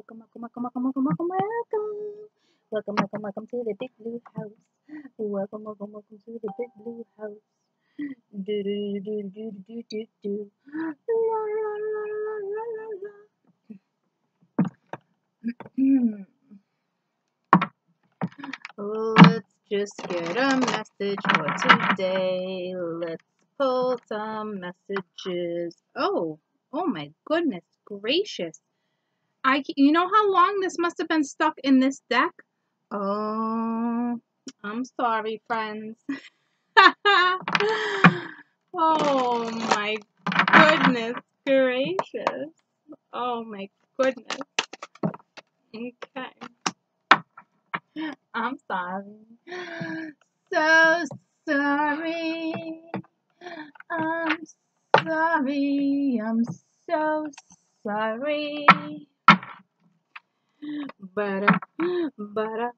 welcome, welcome, welcome, welcome, welcome, welcome, welcome. Welcome, welcome, welcome to the big blue house. Welcome, welcome, welcome to the big blue house. Do do do do do do do. La la la la la la. Let's just get a message for today. Let's pull some messages. Oh, oh my goodness gracious. I, you know how long this must have been stuck in this deck? Oh, I'm sorry, friends. oh my goodness gracious. Oh my goodness. Okay. I'm sorry. So sorry. I'm sorry. I'm so sorry. Bara, bara,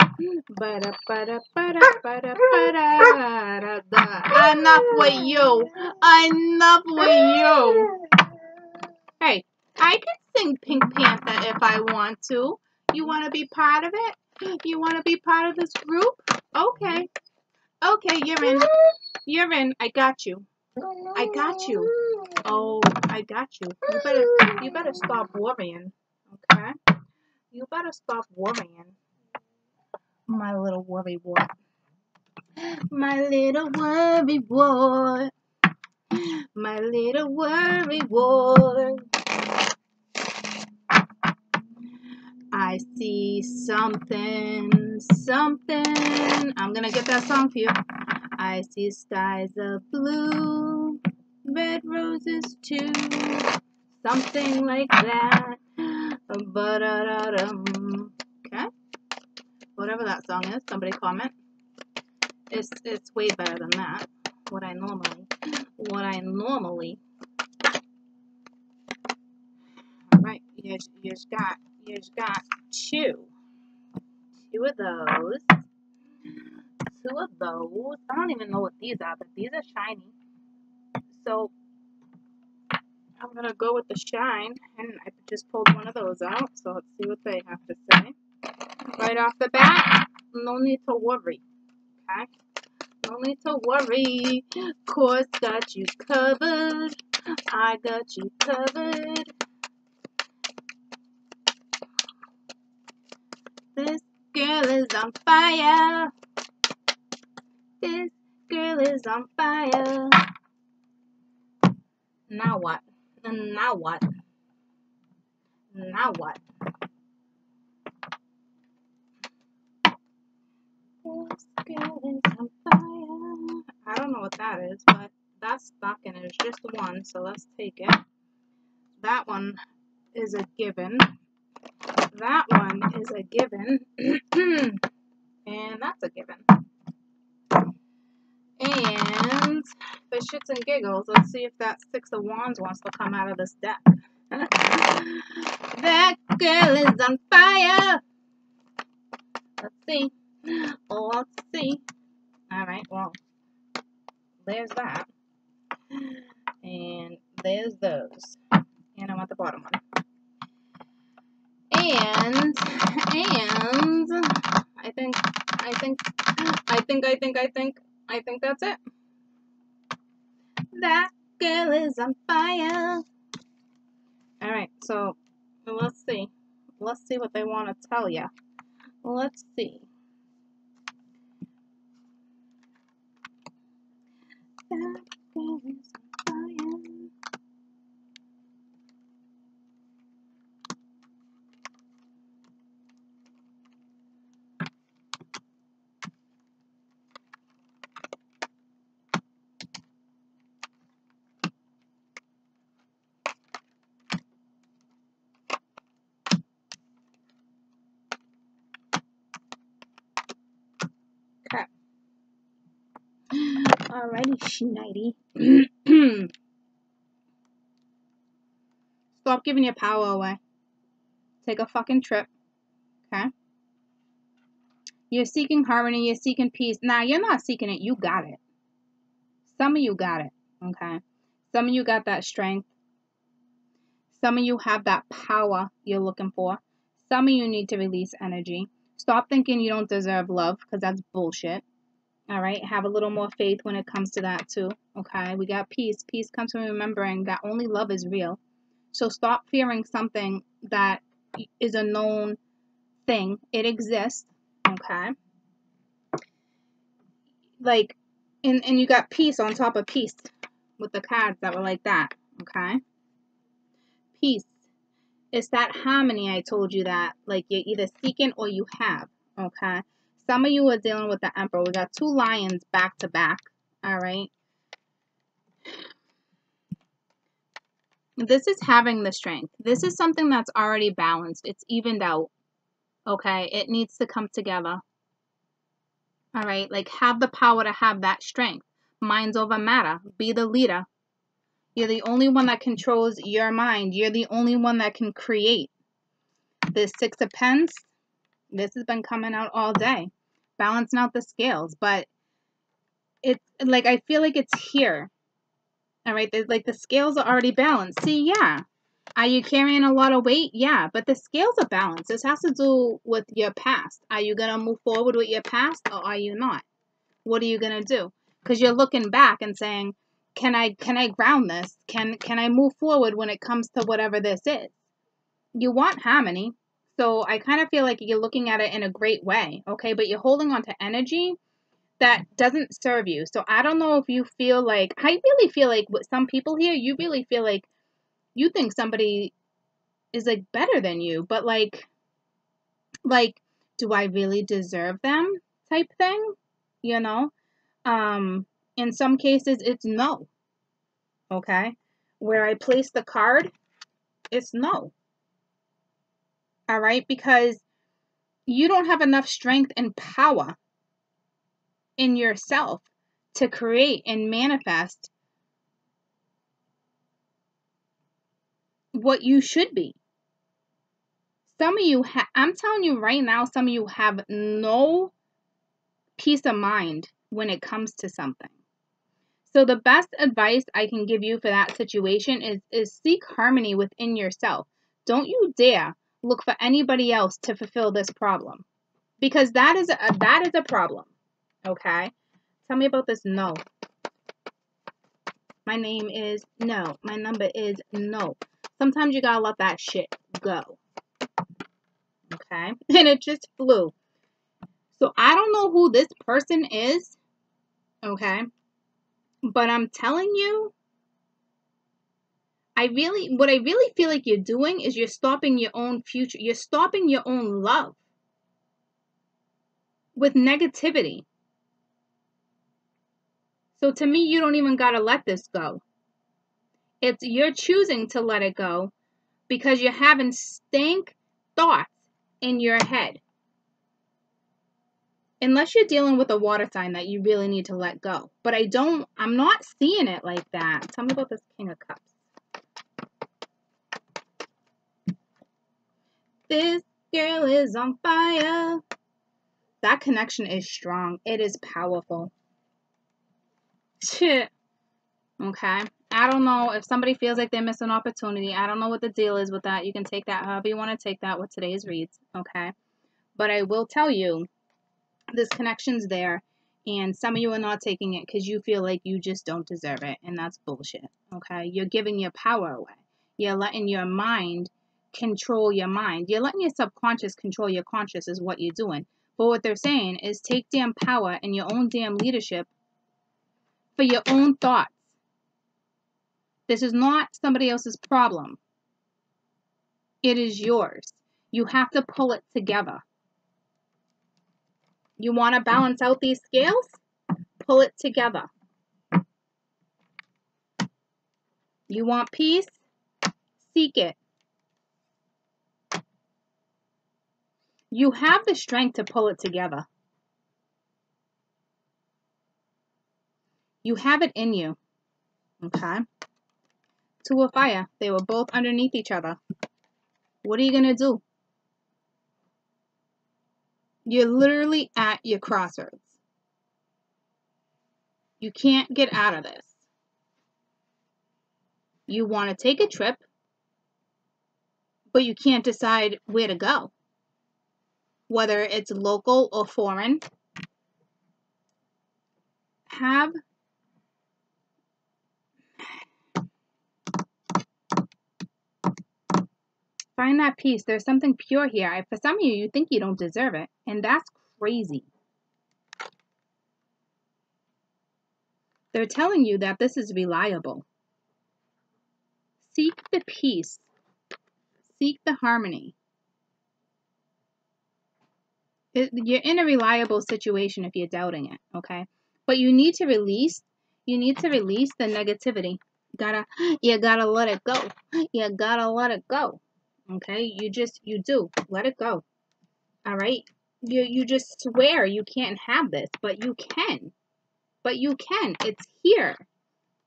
bara, bara, bara, bara, bara, da. Enough with you. Enough with you. Hey, I can sing Pink Panther if I want to. You want to be part of it? You want to be part of this group? Okay. Okay, you're in. You're in. I got you. I got you. Oh, I got you. You better you better stop worrying. You better stop worrying. My little worry wart. My little worry wart. My little worry wart. I see something, something. I'm gonna get that song for you. I see skies of blue, red roses too, something like that. Okay. Whatever that song is, somebody comment. It's it's way better than that. What I normally, what I normally. All right, you you got you got two, two of those, two of those. I don't even know what these are, but these are shiny. So I'm gonna go with the shine, and I just pulled one of those out. So let's see what they have to say. Right off the bat, no need to worry. Okay, no need to worry. Course got you covered. I got you covered. This girl is on fire. This girl is on fire. Now what? Now what? Now what? This girl is on fire. I don't know what that is, but that's stuck and it's just one, so let's take it. That one is a given. That one is a given. and that's a given. And for shits and giggles, let's see if that Six of Wands wants to come out of this deck. that girl is on fire. Let's see. Let's see. Alright, well, there's that. And there's those. And I'm at the bottom one. And, and, I think, I think, I think, I think, I think, I think that's it. That girl is on fire. Alright, so let's see. Let's see what they want to tell you. Let's see. That girl is on fire. Okay. Alrighty, Schneidi. Stop giving your power away. Take a fucking trip. Okay? You're seeking harmony, you're seeking peace. Now, you're not seeking it, you got it. Some of you got it. Okay? Some of you got that strength. Some of you have that power you're looking for. Some of you need to release energy. Stop thinking you don't deserve love because that's bullshit. All right. Have a little more faith when it comes to that, too. Okay. We got peace. Peace comes from remembering that only love is real. So stop fearing something that is a known thing. It exists. Okay. Like, and, and you got peace on top of peace with the cards that were like that. Okay. Peace. It's that harmony I told you that. Like, you're either seeking or you have. Okay. Some of you are dealing with the Emperor. We got two lions back to back. All right. This is having the strength. This is something that's already balanced. It's evened out. Okay. It needs to come together. All right. Like have the power to have that strength. Minds over matter. Be the leader. You're the only one that controls your mind. You're the only one that can create. The Six of Pens, this has been coming out all day. Balancing out the scales. But it's like I feel like it's here. All right. Like the scales are already balanced. See, yeah. Are you carrying a lot of weight? Yeah, but the scales are balanced. This has to do with your past. Are you going to move forward with your past or are you not? What are you going to do? Because you're looking back and saying, can I can I ground this? Can can I move forward when it comes to whatever this is? You want harmony. So I kind of feel like you're looking at it in a great way, okay? But you're holding on to energy that doesn't serve you. So I don't know if you feel like I really feel like with some people here, you really feel like you think somebody is like better than you, but like like do I really deserve them type thing, you know? Um in some cases it's no. Okay? Where I place the card, it's no. All right? Because you don't have enough strength and power in yourself to create and manifest what you should be. Some of you, ha- I'm telling you right now, some of you have no peace of mind when it comes to something. So the best advice I can give you for that situation is is seek harmony within yourself. Don't you dare look for anybody else to fulfill this problem. Because that is a that is a problem. Okay? Tell me about this no. My name is no. My number is no. Sometimes you gotta let that shit go. Okay? And it just flew. So I don't know who this person is. Okay? But I'm telling you, I really, what I really feel like you're doing is you're stopping your own future. You're stopping your own love with negativity. So to me, you don't even got to let this go. It's you're choosing to let it go because you're having stank thoughts in your head. Unless you're dealing with a water sign that you really need to let go. But I don't, I'm not seeing it like that. Tell me about this King of Cups. This girl is on fire. That connection is strong. It is powerful. Okay. I don't know if somebody feels like they missed an opportunity. I don't know what the deal is with that. You can take that however you want to take that with today's reads, okay? But I will tell you, this connection's there, and some of you are not taking it because you feel like you just don't deserve it, and that's bullshit, okay? You're giving your power away. You're letting your mind control your mind. You're letting your subconscious control your conscious is what you're doing. But what they're saying is take damn power and your own damn leadership for your own thoughts this is not somebody else's problem. It is yours. You have to pull it together. You want to balance out these scales? Pull it together. You want peace? Seek it. You have the strength to pull it together. You have it in you. Okay? to a fire. They were both underneath each other. What are you going to do? You're literally at your crossroads. You can't get out of this. You want to take a trip, but you can't decide where to go. Whether it's local or foreign, have find that peace. There's something pure here. For some of you, you think you don't deserve it, and that's crazy. They're telling you that this is reliable. Seek the peace. Seek the harmony. It, you're in a reliable situation if you're doubting it, okay? But you need to release, you need to release the negativity. You gotta, you gotta let it go. You gotta let it go. Okay? You just, you do. Let it go. All right? You, you just swear you can't have this, but you can. But you can. It's here.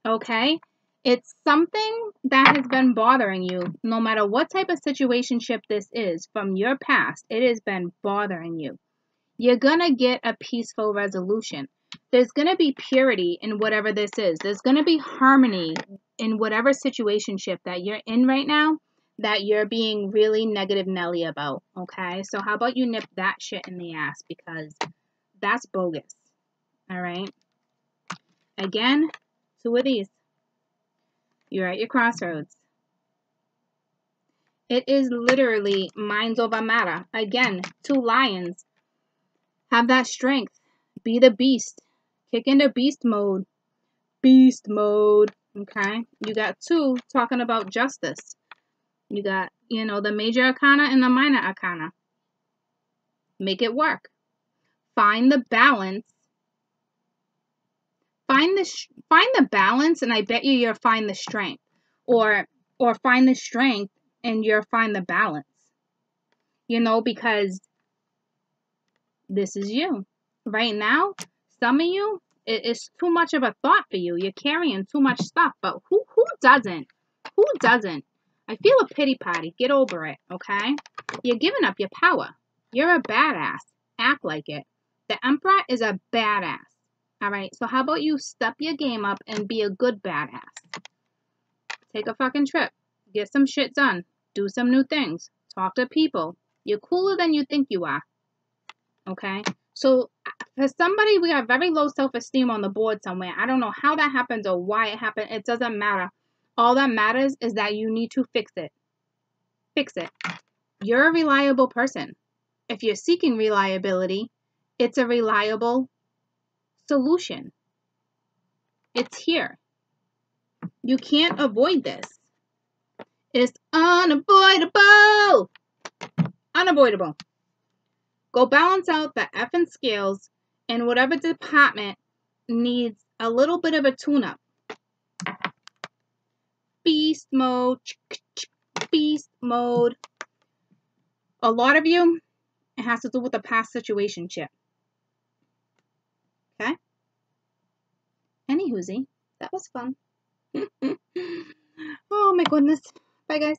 Okay? It's something that has been bothering you, no matter what type of situationship this is from your past. It has been bothering you. You're going to get a peaceful resolution. There's going to be purity in whatever this is. There's going to be harmony in whatever situationship that you're in right now that you're being really negative Nelly about. Okay? So, how about you nip that shit in the ass because that's bogus. All right? Again, two of these. You're at your crossroads. It is literally minds over matter. Again, two lions. Have that strength. Be the beast. Kick into beast mode. Beast mode. Okay? You got two talking about justice. You got, you know, the major arcana and the minor arcana. Make it work. Find the balance find the find the balance and i bet you you'll find the strength or or find the strength and you'll find the balance. You know because this is you. Right now some of you it is too much of a thought for you. You're carrying too much stuff but who who doesn't? Who doesn't? I feel a pity party. Get over it okay? You're giving up your power. You're a badass. Act like it. The emperor is a badass all right, so how about you step your game up and be a good badass? Take a fucking trip. Get some shit done. Do some new things. Talk to people. You're cooler than you think you are. Okay? So, uh, for somebody, we have very low self esteem on the board somewhere. I don't know how that happens or why it happened. It doesn't matter. All that matters is that you need to fix it. Fix it. You're a reliable person. If you're seeking reliability, it's a reliable solution. It's here. You can't avoid this. It's unavoidable. Unavoidable. Go balance out the F and scales in whatever department needs a little bit of a tune-up. Beast mode. Beast mode. A lot of you, it has to do with the past situationship. Okay? Any hoozy. That was fun. oh my goodness. Bye guys.